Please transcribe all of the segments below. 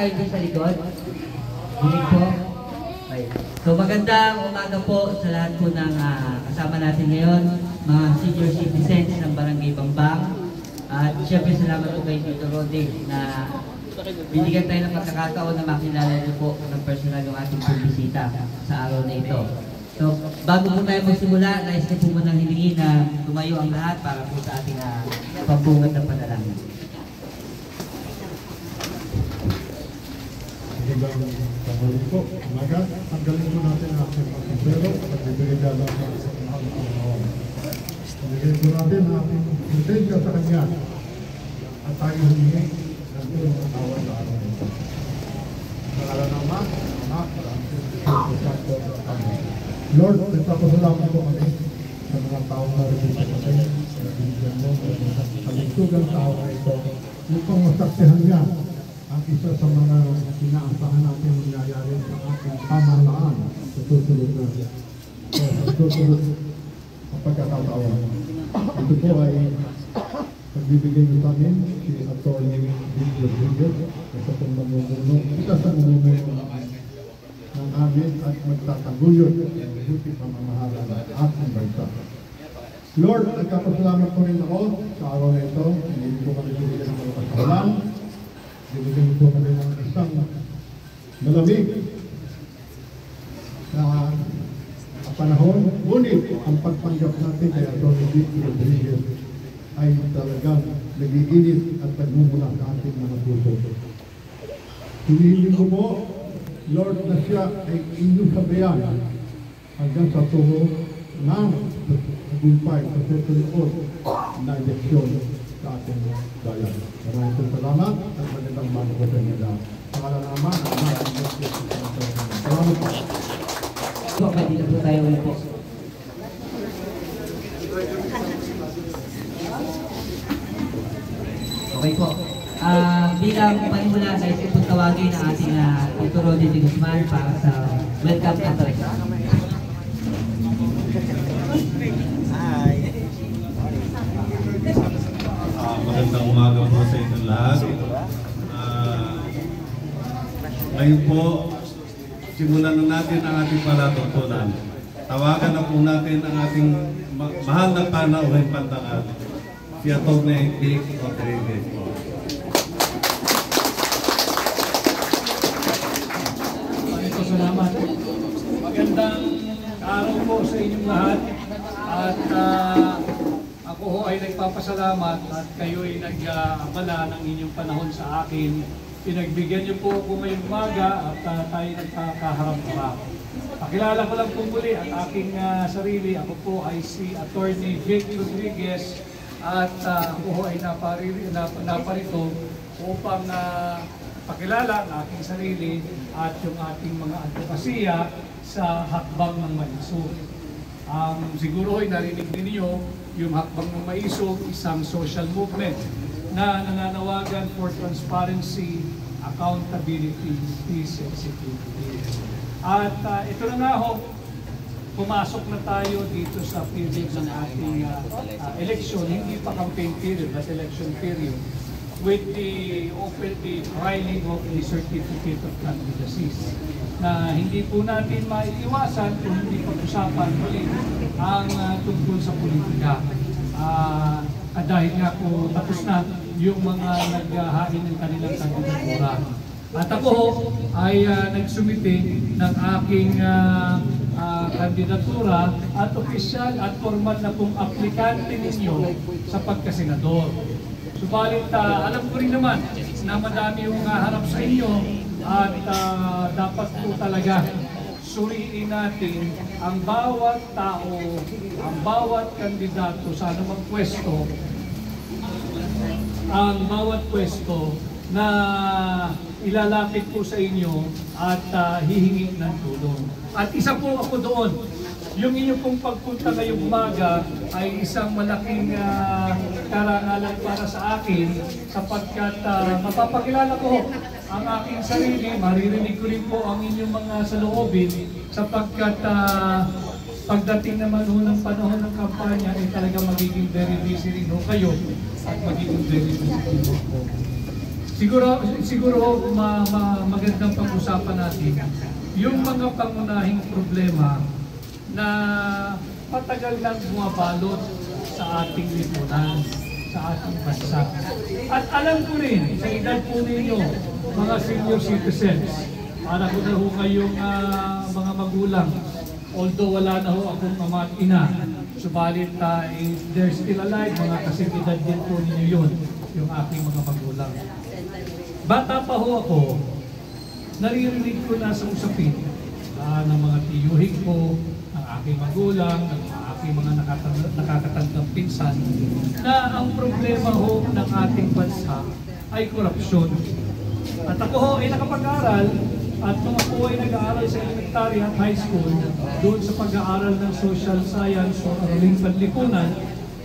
tayo dyan sa likod? Dinig po? Okay. So magandang umaga po sa lahat po ng ah, kasama natin ngayon, mga senior citizens ng Barangay Bambang. At syempre salamat po kay Tito Rodrick na binigyan tayo ng pagkakataon na makilala niyo po ng personal yung ating bumisita sa araw na ito. So, bago po tayo magsimula, nais ko po munang hilingin na tumayo ang lahat para po sa ating uh, pambungat ng panalangin. Magandang tanghali po. Umaga, tanggalin po natin ang ating pagkasero at bibigay dala sa isang mahal na Panginoon. Bibigay po natin ang ating presensya sa Kanya at tayo humingi ng tulong at awa sa araw nito. Ng ng Espiritu Santo sa Amen. Lord, nagpapasalamat po kami sa mga taong narito sa atin, sa binigyan mo, sa kaligtugang tao na ito, upang masaksihan niya ang isa sa mga inaasahan natin nangyayari sa ating pamahalaan sa susunod na sa susunod na pagkakataon. Ito po ay pagbibigay nyo sa amin si Atty. Bill Rodriguez isa pong namumuno, isa sa namumuno ng amin at magtataguyod ng buti pamamahala ng ating bansa. Lord, nagkapasalamat po rin ako sa araw na ito. Hindi po kami bibigyan ng mga kasalan. Bibigyan po kami ng isang malamig na panahon. Ngunit ang pagpanggap natin kay Atty. Vic Rodriguez ay talagang nagiinit at nagmumula sa ating mga puso. Hinihiling ko po, Lord, na siya ay inyong sabayan hanggang sa tuho ng tagumpay sa susunod na eleksyon sa ating bayan. Maraming pong salamat at magandang umaga po sa inyo lahat. Sa ngalan ng Ama, ng Anak, at ng Espiritu Santo. Salamat po. Po, pwede na po tayo ulit po. Okay po. Ah, bilang panimula, ko po tawagin ang ating uh, Rodi de Guzman para sa welcome address. Magandang umaga po sa inyong lahat. Ah, ngayon po, simulan na natin ang ating palatuntunan. Tawagan na po natin ang ating ma- mahal na panauhin pandangan, si Atty. Vic Rodriguez po. Salamat. Magandang araw po sa inyong lahat. At ah, ako ho ay nagpapasalamat at kayo ay nag-abala ng inyong panahon sa akin. Pinagbigyan niyo po ako ngayong umaga at ah, tayo nagkakaharap-harap. Pakilala ko lang po muli ang aking ah, sarili. Ako po ay si Attorney Vic Rodriguez at ah, ako ay napariri, nap, naparito upang ah, pakilala ang aking sarili at yung ating mga advokasya sa hakbang ng maisog. Um, siguro ay narinig ninyo yung hakbang ng maisog, isang social movement na nananawagan for transparency, accountability, peace, and security. At ah, ito na nga ho, pumasok na tayo dito sa period ng ating ah, ah, election, hindi pa campaign period, but election period with the open the filing of the certificate of candidacy na hindi po natin maiiwasan kung hindi pag-usapan muli ang ah, tungkol sa politika. Ah, at dahil nga po tapos na yung mga naghahain ng kanilang kandidatura. At ako ay ah, nagsumite ng aking ah, ah, kandidatura at opisyal at formal na pong aplikante ninyo sa pagkasenador. Subalit ah, alam ko rin naman na madami yung harap sa inyo at ah, dapat po talaga suriin natin ang bawat tao, ang bawat kandidato sa anumang pwesto, ang bawat pwesto na ilalapit po sa inyo at ah, hihingi ng tulong. At isa po ako doon. Yung inyong pong pagpunta ngayong umaga ay isang malaking ah, karangalan para sa akin sapagkat ah, mapapakilala ko ang aking sarili, maririnig ko rin po ang inyong mga saloobin sapagkat ah, pagdating naman ho ng panahon ng kampanya, ay talaga magiging very busy rin ho kayo at magiging very busy din ho. Siguro, siguro ho, ma, ma, magandang pag-usapan natin yung mga pangunahing problema na matagal nang bumabalot sa ating lipunan, sa ating bansa. At alam ko rin, sa edad po ninyo, mga senior citizens, para ko na ho kayong ah, mga magulang, although wala na ho akong ama at ina, subalit uh, they're still alive, mga kasing din po ninyo yun, yung aking mga magulang. Bata pa ho ako, naririnig ko na sa usapin ah, ng mga tiyuhin ko, aking magulang, ng aking mga nakakatandang pinsan, na ang problema ho ng ating bansa ay korupsyon. At ako ho ay nakapag-aral at nung ako ay nag-aaral sa elementary at high school, doon sa pag-aaral ng social science o araling panlipunan,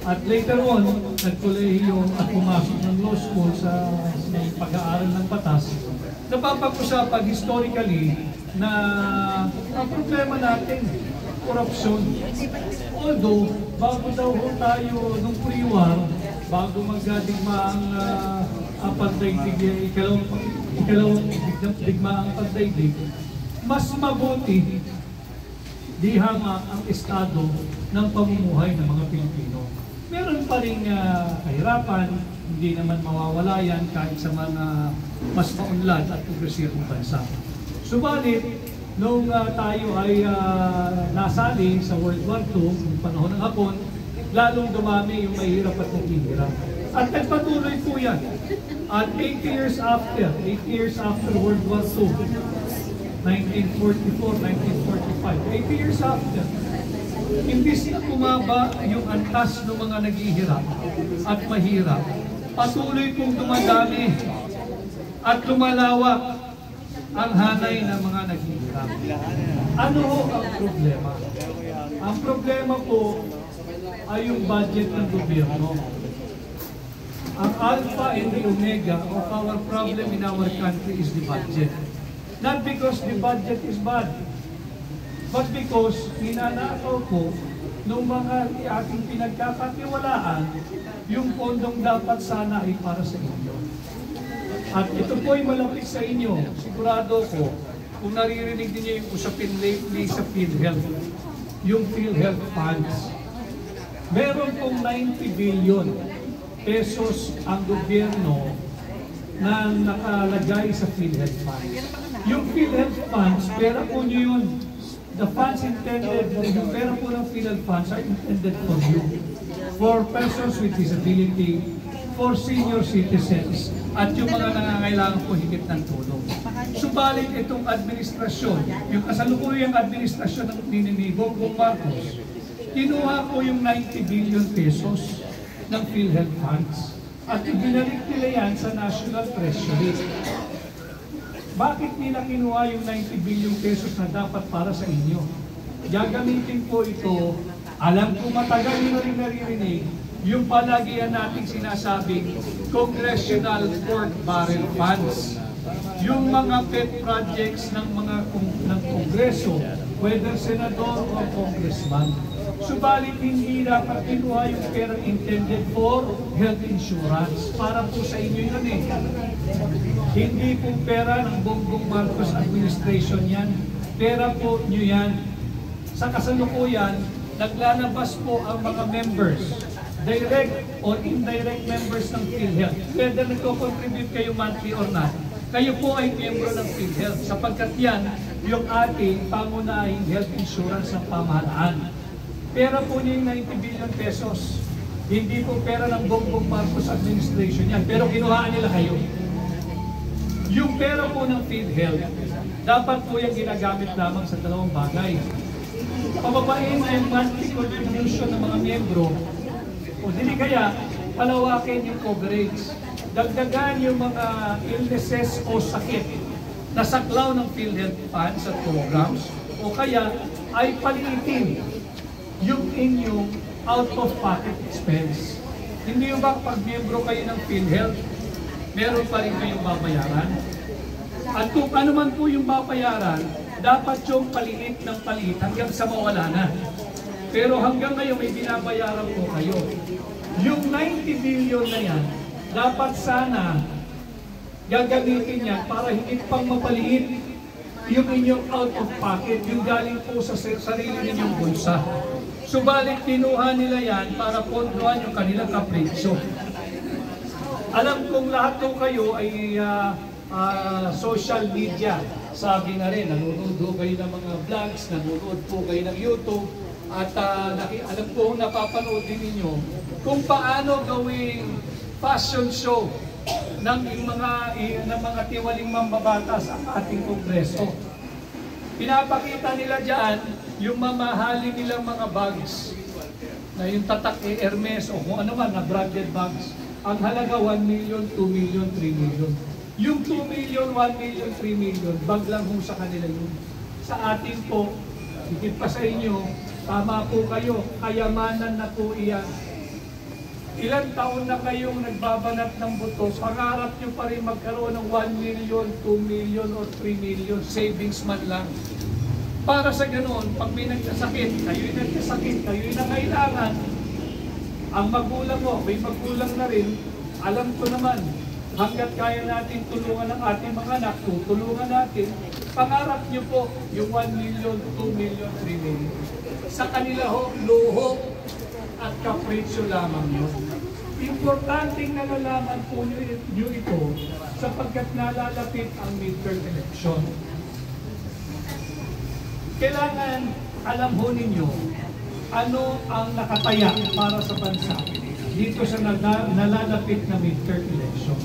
at later on, nagkolehiyo at pumasok ng law school sa, sa pag-aaral ng batas, napapag-usapan historically na ang problema natin, korupsyon. Although, bago daw ho tayo nung pre-war, bago magdigma ang uh, ang pandaigdig, ikalawang, ikalawang digma- ang pandaigdig, mas mabuti di hama ang estado ng pamumuhay ng mga Pilipino. Meron pa rin ah, kahirapan, hindi naman mawawala yan kahit sa mga mas maunlad at progresibong bansa. Subalit, nung ah, tayo ay ah, nasali sa World War II, noong panahon ng Hapon, lalong dumami yung mahirap at naghihirap. At nagpatuloy po yan. At 80 years after, 80 years after World War II, 1944, 1945, 80 years after, imbis na kumaba yung antas ng mga naghihirap at mahirap, patuloy pong dumadami at lumalawak ang hanay ng mga naghihirap. Ano ho ang problema? Ang problema po ay yung budget ng gobyerno. Ang alpha and the omega of our problem in our country is the budget. Not because the budget is bad, but because ninanakaw po nung mga ating pinagkakatiwalaan yung pondong dapat sana ay para sa inyo. At ito po ay malapit sa inyo. Sigurado ko, kung naririnig niyo yung usapin lately sa PhilHealth, yung PhilHealth funds, meron pong 90 billion pesos ang gobyerno na nakalagay sa PhilHealth funds. Yung PhilHealth funds, pera po nyo yun. The funds intended, yung pera po ng PhilHealth funds are intended for you. For persons with disability, for senior citizens, at yung mga nangangailangan po higit ng tulong. Subalit itong administrasyon, yung kasalukuyang administrasyon ng ni Bongbong Marcos, kinuha ko yung 90 billion pesos ng PhilHealth funds at ibinalik nila yan sa National Treasury. Bakit nila kinuha yung 90 billion pesos na dapat para sa inyo? Gagamitin po ito, alam ko matagal nyo rin naririnig, yung palagian nating sinasabing Congressional Pork Barrel Funds. Yung mga pet projects ng mga ng Kongreso, whether senador o congressman. Subalit hindi dapat kinuha yung pera intended for health insurance. Para po sa inyo yun eh. Hindi po pera ng Bongbong Marcos administration yan. Pera po nyo yan. Sa kasalukuyan, naglalabas po ang mga members, direct or indirect members ng PhilHealth. Whether nagko-contribute kayo monthly or not, kayo po ay miyembro ng PhilHealth sapagkat yan yung ating pangunahing health insurance ng pamahalaan. Pera po niya yung 90 billion pesos. Hindi po pera ng Bongbong Marcos administration yan, pero kinuhaan nila kayo. Yung pera po ng PhilHealth, dapat po yung ginagamit lamang sa dalawang bagay. Pababain ang monthly contribution ng mga miyembro o dili kaya palawakin yung coverage. Dagdagan yung mga illnesses o sakit na saklaw ng PhilHealth funds at programs o kaya ay palitin yung inyong out-of-pocket expense. Hindi yung ba pag miyembro kayo ng PhilHealth, meron pa rin kayong babayaran? At kung ano man po yung babayaran, dapat yung paliit ng paliit hanggang sa mawala na. Pero hanggang ngayon may binabayaran po kayo. Yung 90 billion na yan, dapat sana gagamitin yan para hindi pang mapaliit yung inyong out of pocket, yung galing po sa sar- sarili ninyong bulsa. Subalit kinuha nila yan para pondohan yung kanilang kapritsyo. Alam kong lahat po kayo ay ah, ah, social media. Sabi na rin, nanonood kayo ng mga vlogs, nanonood po kayo ng YouTube, at naki, alam ko napapanood din ninyo kung paano gawing fashion show ng mga ng mga tiwaling mambabatas ang ating kongreso. Pinapakita nila diyan yung mamahalin nilang mga bags na yung tatak eh, Hermes o kung ano man na branded bags. Ang halaga 1 million, 2 million, 3 million. Yung 2 million, 1 million, 3 million, bag lang ho sa kanila yun. Sa atin po, higit pa sa inyo, tama po kayo, kayamanan na po iyan. Ilang taon na kayong nagbabanat ng buto, pangarap nyo pa rin magkaroon ng 1 million, 2 million, or 3 million, savings man lang. Para sa ganoon, pag may nagkasakit, kayo'y nagkasakit, kayo'y nangailangan, ang magulang mo, may magulang na rin, alam ko naman, hanggat kaya natin tulungan ang ating mga anak, tutulungan natin, pangarap nyo po yung 1 million, 2 million, 3 million. Sa kanila ho, luho at kapritsyo lamang yun. Importanteng nalalaman po nyo, ito sapagkat nalalapit ang midterm election. Kailangan alam ho ninyo ano ang nakataya para sa bansa dito sa nala- nalalapit na midterm election.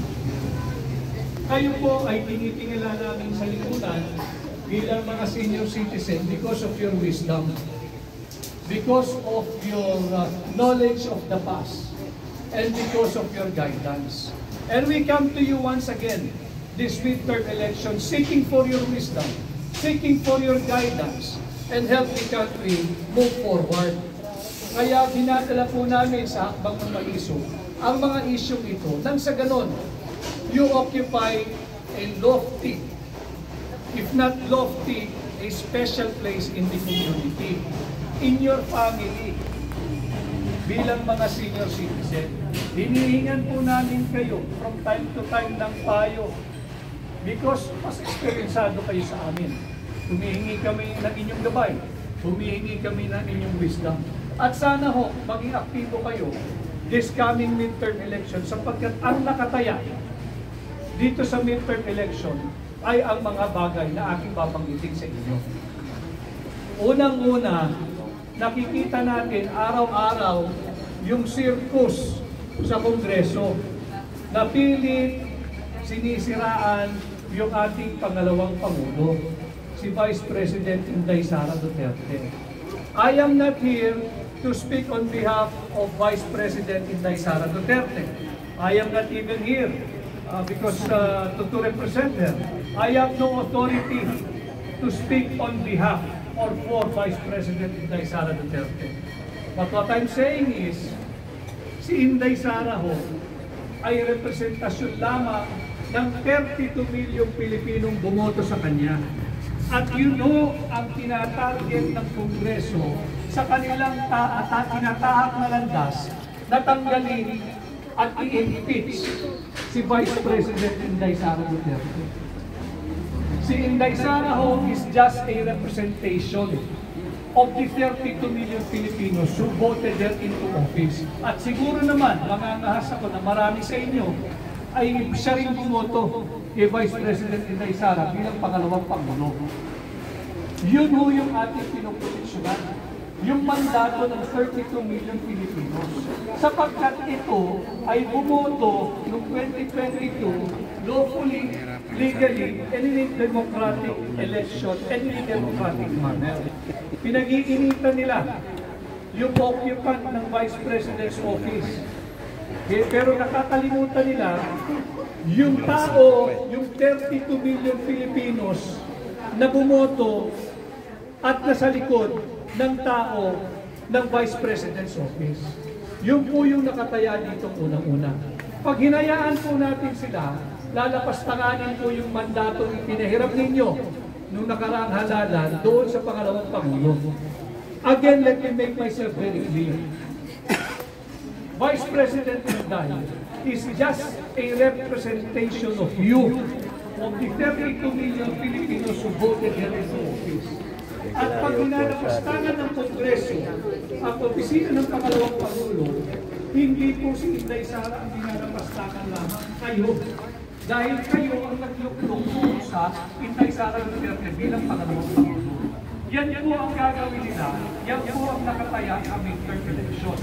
Kayo po ay tinitingala namin sa lipunan bilang mga senior citizen because of your wisdom, because of your uh, knowledge of the past, and because of your guidance. And we come to you once again, this midterm election, seeking for your wisdom, seeking for your guidance, and help the country move forward. Kaya dinadala po namin sa hakbang ng maiso ang mga isyong ito. Nang sa ganon, you occupy a lofty, if not lofty, a special place in the community, in your family, bilang mga senior citizen. Hinihingan po namin kayo from time to time ng payo because mas eksperyensado kayo sa amin. Humihingi kami ng inyong gabay. Humihingi kami ng inyong wisdom. At sana ho, maging aktibo kayo this coming midterm election sapagkat ang nakataya dito sa midterm election ay ang mga bagay na aking babanggitin sa inyo. Unang-una, nakikita natin araw-araw yung circus sa Kongreso na pilit sinisiraan yung ating pangalawang Pangulo, si Vice President Inday Sara Duterte. I am not here to speak on behalf of Vice President Inday Sara Duterte. I am not even here uh, because uh, to, to represent her. I have no authority to speak on behalf or for Vice President Inday Sara Duterte. But what I'm saying is, si Inday Sara ho ay representasyon lamang ng 32 milyong Pilipinong bumoto sa kanya. At you know ang tinatarget ng Kongreso sa kanilang ta ta tinatahak na landas na tanggalin at i-impeach si Vice President Inday Sara Duterte. Si Inday Sara ho is just a representation of the 32 million Filipinos who voted her into office. At siguro naman, mangangahas ako na marami sa inyo ay siya rin bumoto kay Vice President Inday Sara bilang pangalawang Pangulo. Yun ho yung ating pinoposisyonan. Yung mandato ng 32 million Filipinos. Sapagkat ito ay bumoto noong 2022 lawfully, legally, and in democratic election and in a democratic manner. Pinag-iinitan nila yung occupant ng Vice President's office. Eh, pero nakakalimutan nila yung tao, yung 32 million Filipinos na bumoto at nasa likod ng tao ng Vice President's Office. Yun po yung nakataya dito unang-una. Pag hinayaan po natin sila, lalapastanganin po yung mandato pinahiram ninyo nung nakaraang halalan doon sa pangalawang Pangulo. Again, let me make myself very clear. Vice President Inday is just a representation of you, of the 32 million Filipinos who voted here in office. At pag hinalapastangan ng Kongreso ang opisina ng pangalawang Pangulo, hindi po si Inday Sara ang hinalapastangan lamang kayo. Dahil kayo ang nagluklok po sa Inday Sara Duterte bilang pangalawang Pangulo. Yan po ang gagawin nila. Yan po ang nakataya sa midterm election.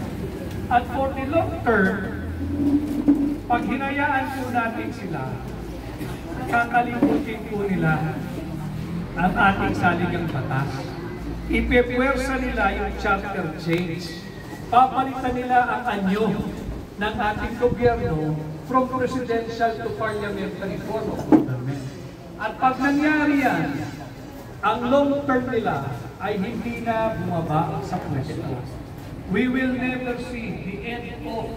At for the long term, pag hinayaan po natin sila, kakalimutin po nila ang ating saligang batas. Ipepwersa nila yung charter change. Papalitan nila ang anyo ng ating gobyerno from presidential to parliamentary form of government. At pag nangyari yan, ang long term nila ay hindi na bumaba sa pwesto. We will never see the end of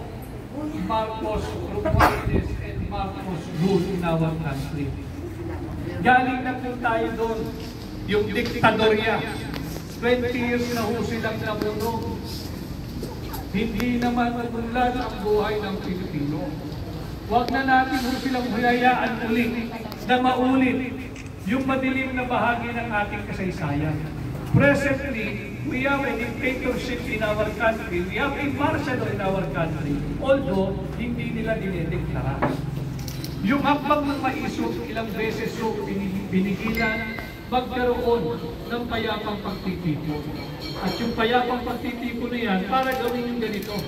Marcos Romualdez and Marcos rule in our country. Galing na po tayo doon, yung diktadorya. 20 years na ho silang namuno. Hindi naman magunlad ang buhay ng Pilipino. Huwag na natin ho silang hinayaan ulit na maulit yung madilim na bahagi ng ating kasaysayan. Presently, we have a dictatorship in our country. We have a martial in our country. Although, hindi nila dinideklara. Yung hakbang ng maisog, ilang beses so binigilan, magkaroon ng payapang pagtitipon. At yung payapang pagtitipon na yan, para gawin yung ganito,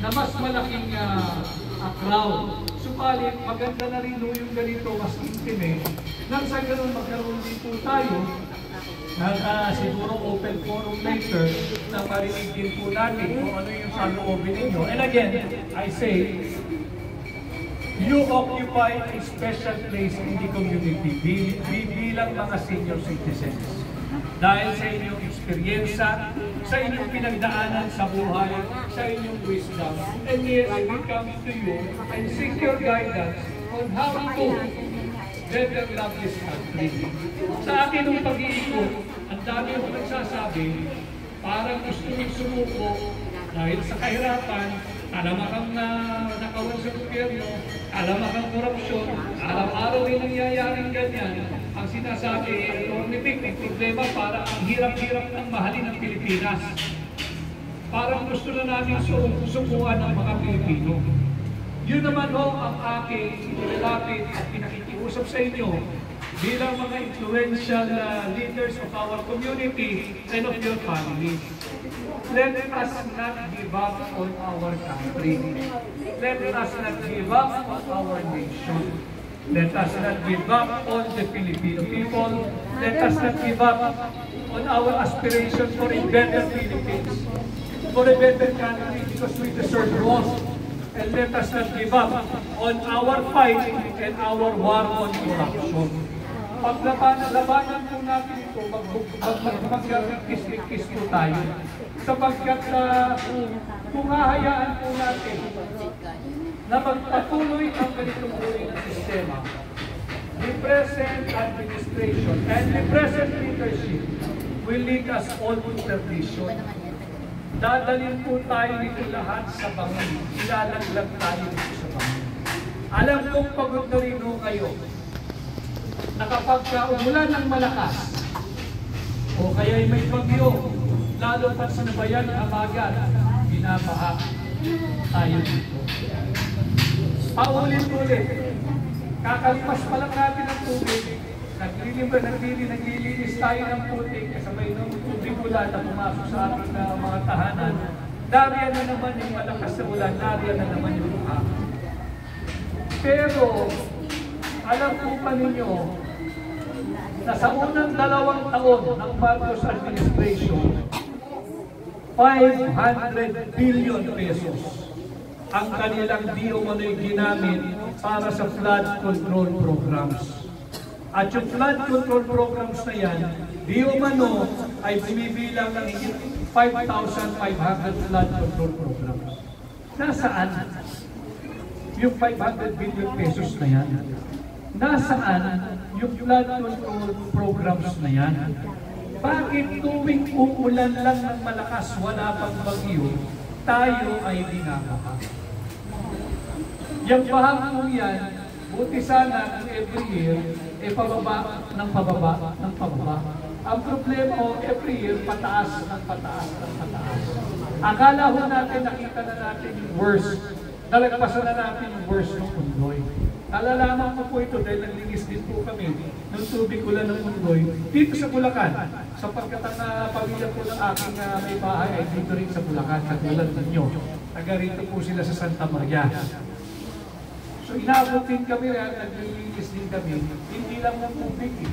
na mas malaking uh, crowd. Subalit, maganda na rin yung ganito, mas intimate, nang sa ganun magkaroon din po tayo ng uh, siguro open forum later na marinig din po natin kung ano yung saloobin ninyo. And again, I say, you occupy a special place in the community bi- bi- bilang mga senior citizens. Dahil sa inyong eksperyensya, sa inyong pinagdaanan sa buhay, sa inyong wisdom. And yes, we come to you and seek your guidance on how to better love this country. Sa akin ng pag-iikot, ang dami ko nagsasabi, parang gusto nyo sumuko dahil sa kahirapan, alam kang na nakawan sa gobyerno, alam kang korupsyon, araw-araw yung nangyayaring ganyan, sinasabi, ornitik, may problema para ang hirap-hirap ng mahalin ng Pilipinas. Parang gusto na namin su- sukuan ng mga Pilipino. Yun naman ho ang aking nilalapit at pinakikiusap sa inyo bilang mga influential uh, leaders of our community and of your family. Let us not give up on our country. Let us not give up on our nation. Let us not give up on the Filipino people. Let us not give up on our aspiration for a better Philippines, for a better country because we deserve more. And let us not give up on our fight and our war on corruption. Paglabanan labanan po natin ito, mag-kis po tayo. Sapagkat uh, kung hahayaan po natin na magpatuloy ang ganitong uri ng sistema, the present administration and the present leadership will lead us all to perdition. Dadalhin po tayo nito lahat sa bangon. Ilalaglag tayo sa bangon. Alam kong pagod na rin kayo na kapag ka umulan ng malakas o kaya may bagyo, lalo pa sa nabayan ng amagat, binabaha tayo dito. Paulit-ulit, kakalipas pa lang natin ang tubig, naglilibre, naglili, naglilinis tayo ng putik kasabay ng tubig ulan na pumasok sa ating uh, mga tahanan. Dariyan na naman yung malakas na ulan, dariyan na naman yung buha. Pero, alam po pa ninyo, na sa unang dalawang taon ng Marcos administration, 500 billion pesos ang kanilang di umano'y ginamit para sa flood control programs. At yung flood control programs na yan, di ay bumibilang ng 5,500 flood control programs. Nasaan yung 500 billion pesos na yan? Nasaan yung flood control programs na yan? bakit tuwing uulan lang ng malakas, wala pang bagyo, tayo ay binabaha? Yung bahang po yan, buti sana kung every year, eh pababa ng pababa ng pababa. Ang problema ho, every year, pataas ng pataas ng pataas. Akala ho natin, nakita na natin yung worst. Nalagpasan na natin yung worst ng Undoy. Nalalaman ko po ito dahil naglinis din po kami ng tubig ulan ng Undoy dito sa Bulacan. Sapagkat ang uh, pamilya po ng aking uh, may bahay ay dito rin sa Bulacan, katulad ninyo. Taga rito po sila sa Santa Maria. So inaabot din kami rin, naglilinis din kami, hindi lang ng tubig eh.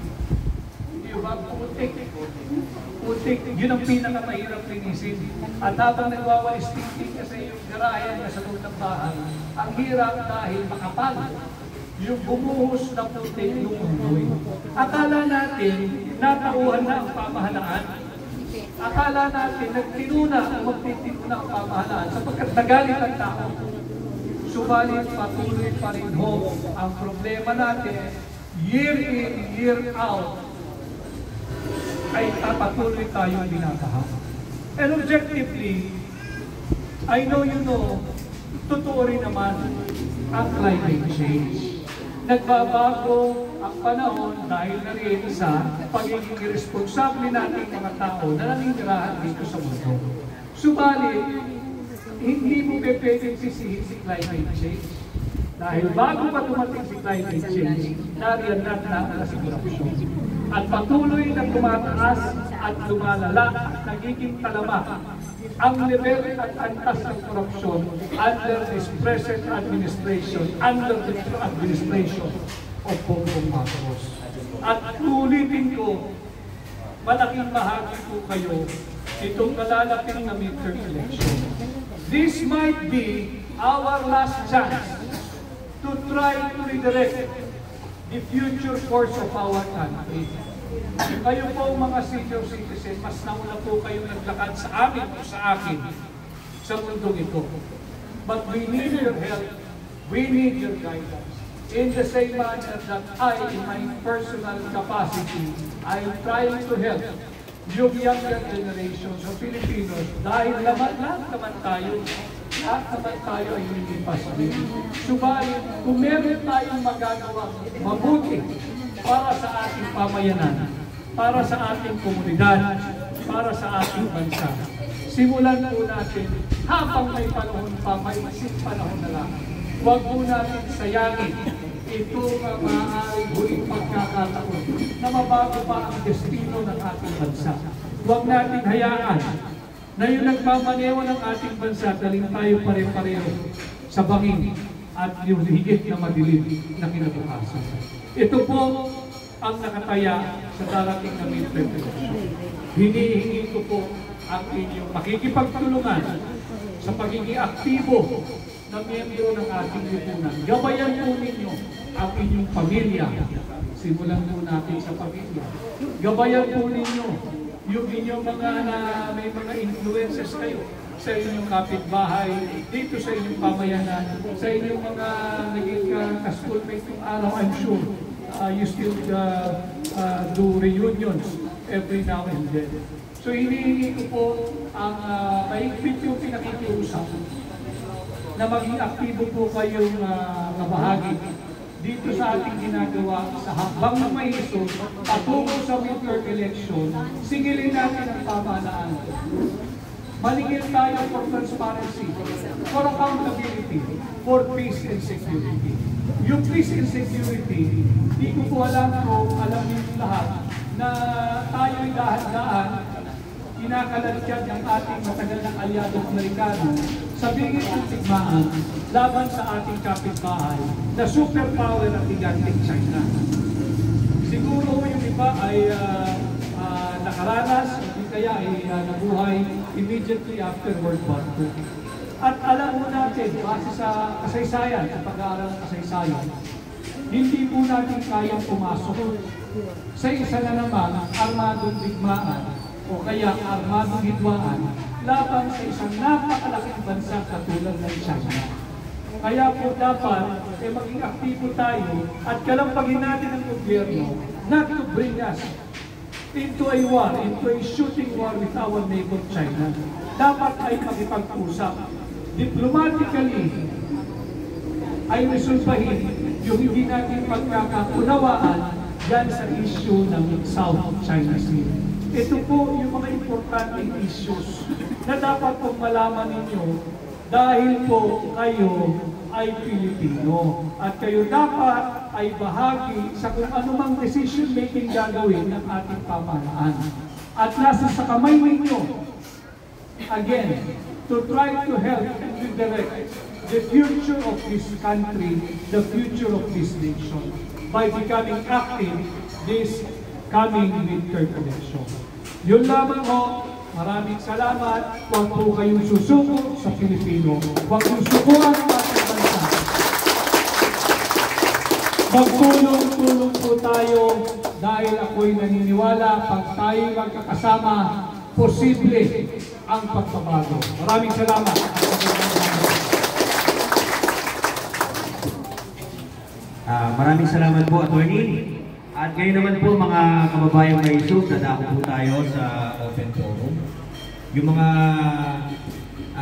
Hindi ba? Putik. Putik. Yun ang pinakamahirap linisin. At habang nagwawalis-tingting ka sa iyong garayan na sa loob ng bahay, ang hirap dahil makapal. Yung bumuhos na putik yung undoy. Akala natin, natauhan na ang pamahalaan. Akala natin, nagtinuna ang magtitinuna ang pamahalaan sapagkat nagalit ang tao. Subalit patuloy pa rin ho ang problema natin year in, year out ay patuloy tayong binabaha. And objectively, I know you know, totoo rin naman ang climate change. Nagbabago ang panahon dahil na rin sa pagiging irresponsable nating mga tao na naningirahan dito sa mundo. Subalit, hindi mo pe pwedeng sisihin si climate change. Dahil bago pa dumating si climate change, nariyan na na si korupsyon. At patuloy na tumataas at lumalala at nagiging talama ang level at antas ng korupsyon under this present administration, under the administration of Bongbong Marcos. At ulitin ko, malaking bahagi po kayo itong nalalapit na midterm election. This might be our last chance to try to redirect the future course of our country. Kayo po mga senior citizen, mas nauna po kayong naglakad sa amin o sa akin sa mundong ito. But we need your help. We need your guidance. In the same manner that I, in my personal capacity, I am trying to help yung younger generations of Filipinos dahil naman lahat naman tayo lahat naman tayo ay nilipas din. Subalit, kung meron tayong magagawa mabuti para sa ating pamayanan, para sa ating komunidad, para sa ating bansa, simulan po natin habang may panahon pa, may isip panahon na lang. Huwag po natin sayangin ito ang maaaring huling pagkakataon na mabago pa ang destino ng ating bansa. Huwag natin hayaan na yung nagmamaneho ng ating bansa, daling tayo pare-pareho sa bangin at yung higit na madilim na kinabukasan. Ito po ang nakataya sa darating na midterm. Hinihingi ko po ang inyong makikipagtulungan sa pagiging aktibo na miyembro ng ating lipunan. Gabayan po ninyo ang inyong pamilya. Simulan po natin sa pamilya. Gabayan po ninyo yung inyong mga na may mga influences kayo sa inyong kapitbahay, dito sa inyong pamayanan, sa inyong mga naging uh, ka-schoolmate yung araw, I'm sure uh, you still uh, uh, do reunions every now and then. So hinihingi ko po ang uh, mahigpit yung pinakikiusap na maging aktibo po kayong uh, kabahagi dito sa ating ginagawa sa habang na may ito, patungo sa midterm election, singilin natin ang pamahalaan. Maningil tayo for transparency, for accountability, for peace and security. Yung peace and security, di ko po alam kung alam niyo lahat na tayo'y dahan-dahan kinakaladkad ng ating matagal ng aliado Amerikano sa bingit ng tigmaan laban sa ating kapitbahay na superpower at gigantic China. Siguro yung iba ay uh, uh, nakaranas, hindi kaya ay uh, nabuhay immediately after World War II. At alam mo natin, base sa kasaysayan, sa pag-aaral ng kasaysayan, hindi po natin kayang pumasok sa isa na naman armadong digmaan o kaya armadong hidwaan laban sa isang napakalaking bansa katulad ng China. Kaya po dapat eh, maging aktibo tayo at kalampagin natin ang gobyerno not to bring us into a war, into a shooting war with our neighbor China, dapat ay makipag-usap. Diplomatically, ay resolbahin yung hindi natin pagkakaunawaan dyan sa issue ng South China Sea. Ito po yung mga importanteng issues na dapat pong malaman ninyo dahil po kayo ay Pilipino at kayo dapat ay bahagi sa kung anumang decision making gagawin ng ating pamahalaan. At nasa sa kamay ninyo again, to try to help and redirect the future of this country, the future of this nation, by becoming active this coming midterm election. Yun lamang ho, maraming salamat. Huwag po kayong susuko sa Pilipino. Huwag yung sukuan ang ating bansa. Magtulong-tulong po tayo dahil ako'y naniniwala pag tayo magkakasama, posible ang pagbabago. Maraming salamat. Ah, maraming salamat po, attorney. At ngayon naman po mga kababayang may isog, dadako po tayo sa open forum. Yung mga